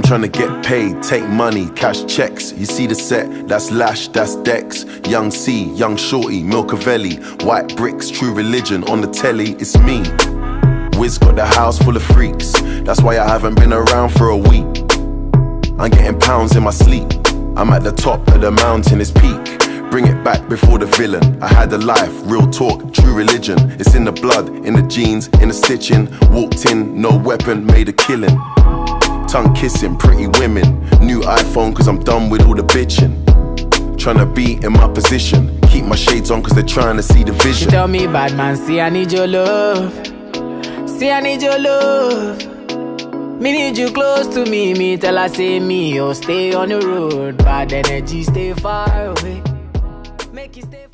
I'm trying to get paid, take money, cash checks. You see the set, that's Lash, that's Dex. Young C, Young Shorty, Milcavelli. White bricks, true religion. On the telly, it's me. Wiz got the house full of freaks. That's why I haven't been around for a week. I'm getting pounds in my sleep. I'm at the top of the mountain, it's peak. Bring it back before the villain. I had a life, real talk, true religion. It's in the blood, in the jeans, in the stitching. Walked in, no weapon, made a killing. Tongue kissing, pretty women. New iPhone, cause I'm done with all the bitching. Tryna be in my position. Keep my shades on, cause they're trying to see the She vision. tell me, bad man, see I need your love. See I need your love. Me need you close to me. Me tell her say me, oh stay on the road. Bad energy, stay far away. Make you stay.